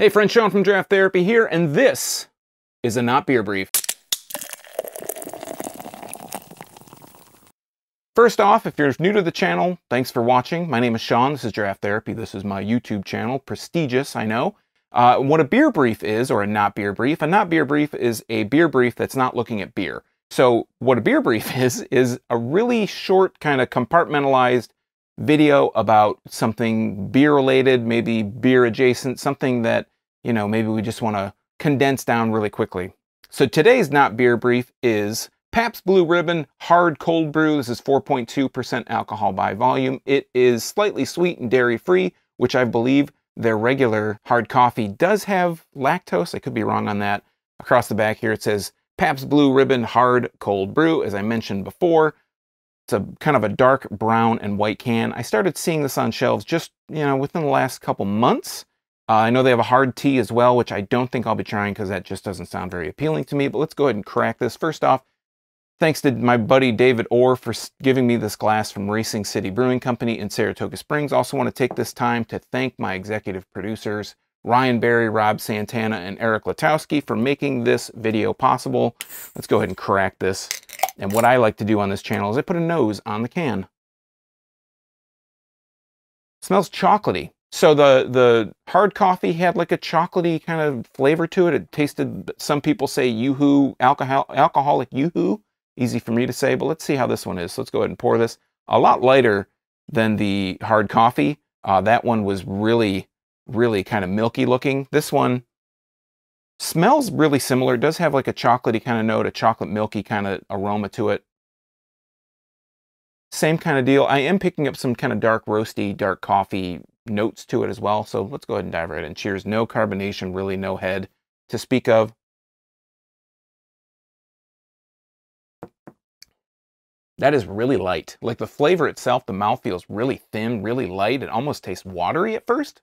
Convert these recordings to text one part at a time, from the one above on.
Hey friends, Sean from Draft Therapy here, and this is a Not Beer Brief. First off, if you're new to the channel, thanks for watching. My name is Sean, this is Draft Therapy, this is my YouTube channel, prestigious, I know. Uh, what a beer brief is, or a not beer brief, a not beer brief is a beer brief that's not looking at beer. So what a beer brief is, is a really short, kind of compartmentalized video about something beer related, maybe beer adjacent, something that, you know, maybe we just want to condense down really quickly. So today's not beer brief is Pabst Blue Ribbon Hard Cold Brew. This is 4.2% alcohol by volume. It is slightly sweet and dairy free, which I believe their regular hard coffee does have lactose. I could be wrong on that. Across the back here it says Pabst Blue Ribbon Hard Cold Brew, as I mentioned before. It's a kind of a dark brown and white can. I started seeing this on shelves just, you know, within the last couple months. Uh, I know they have a hard tea as well, which I don't think I'll be trying because that just doesn't sound very appealing to me. But let's go ahead and crack this. First off, thanks to my buddy David Orr for giving me this glass from Racing City Brewing Company in Saratoga Springs. Also want to take this time to thank my executive producers, Ryan Barry, Rob Santana, and Eric Latowski for making this video possible. Let's go ahead and crack this. And what I like to do on this channel is I put a nose on the can. It smells chocolatey. So the, the hard coffee had like a chocolatey kind of flavor to it. It tasted, some people say yoo-hoo, alcohol, alcoholic yoo-hoo. Easy for me to say, but let's see how this one is. So let's go ahead and pour this. A lot lighter than the hard coffee. Uh, that one was really, really kind of milky looking. This one Smells really similar. It does have like a chocolatey kind of note, a chocolate milky kind of aroma to it. Same kind of deal. I am picking up some kind of dark roasty, dark coffee notes to it as well. So let's go ahead and dive right in. Cheers. No carbonation, really no head to speak of. That is really light. Like the flavor itself, the mouth feels really thin, really light. It almost tastes watery at first.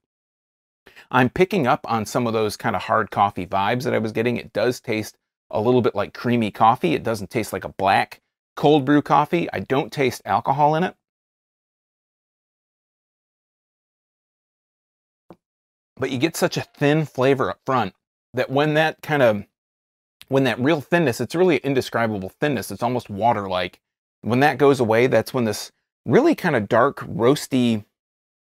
I'm picking up on some of those kind of hard coffee vibes that I was getting. It does taste a little bit like creamy coffee. It doesn't taste like a black cold brew coffee. I don't taste alcohol in it. But you get such a thin flavor up front that when that kind of, when that real thinness, it's really indescribable thinness. It's almost water-like. When that goes away, that's when this really kind of dark, roasty,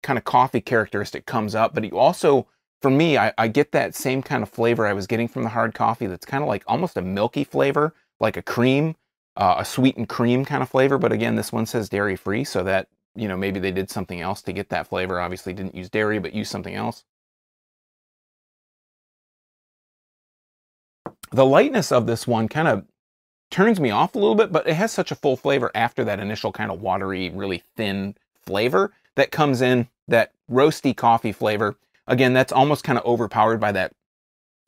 kind of coffee characteristic comes up, but you also, for me, I, I, get that same kind of flavor I was getting from the hard coffee that's kind of like almost a milky flavor, like a cream, uh, a sweetened cream kind of flavor. But again, this one says dairy free, so that, you know, maybe they did something else to get that flavor. Obviously didn't use dairy, but used something else. The lightness of this one kind of turns me off a little bit, but it has such a full flavor after that initial kind of watery, really thin flavor that comes in, that roasty coffee flavor. Again, that's almost kind of overpowered by that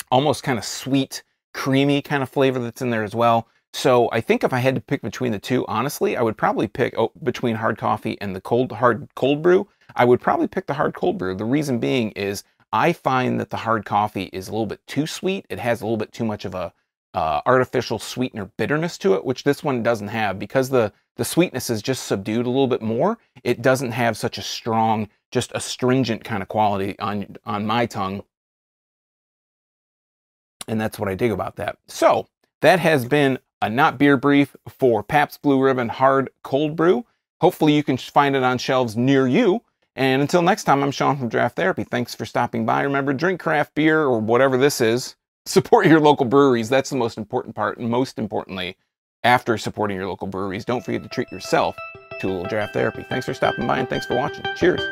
almost kind of sweet, creamy kind of flavor that's in there as well. So I think if I had to pick between the two, honestly, I would probably pick oh, between hard coffee and the cold hard cold brew. I would probably pick the hard cold brew. The reason being is I find that the hard coffee is a little bit too sweet. It has a little bit too much of a uh, artificial sweetener bitterness to it, which this one doesn't have because the the sweetness is just subdued a little bit more. It doesn't have such a strong, just astringent kind of quality on, on my tongue. And that's what I dig about that. So that has been a not beer brief for Pabst Blue Ribbon Hard Cold Brew. Hopefully you can find it on shelves near you. And until next time, I'm Sean from Draft Therapy. Thanks for stopping by. Remember, drink craft beer or whatever this is. Support your local breweries. That's the most important part. And most importantly, after supporting your local breweries, don't forget to treat yourself to a little draft therapy. Thanks for stopping by and thanks for watching. Cheers.